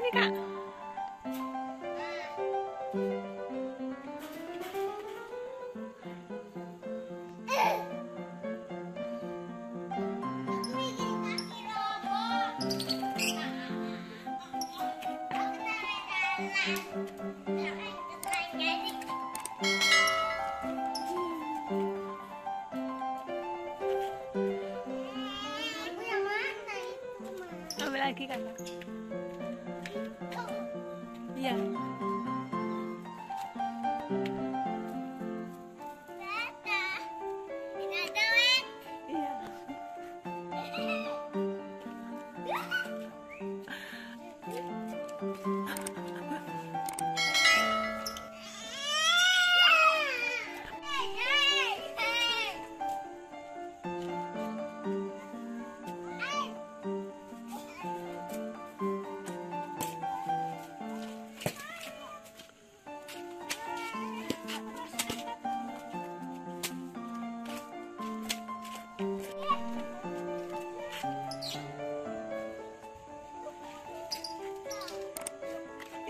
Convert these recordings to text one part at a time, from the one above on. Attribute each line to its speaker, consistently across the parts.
Speaker 1: てみか。油揚げがな。Yeah.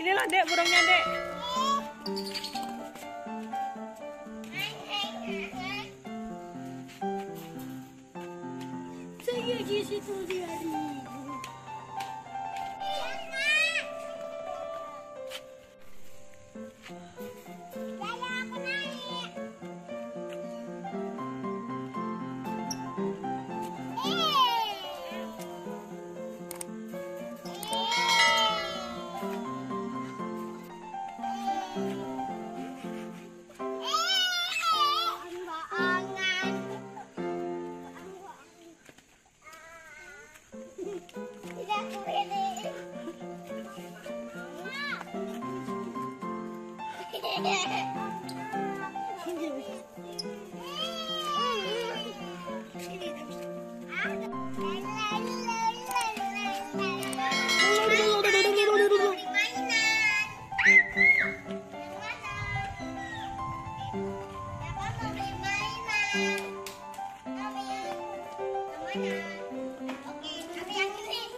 Speaker 1: Ini loh dek burungnya dek. Saya di situ
Speaker 2: Oke, yang ini.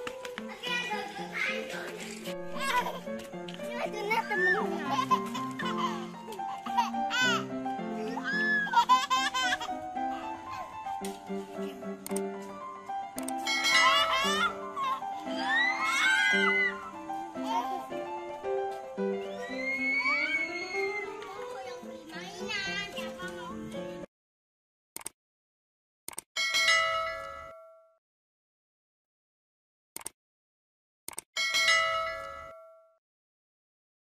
Speaker 2: Oke,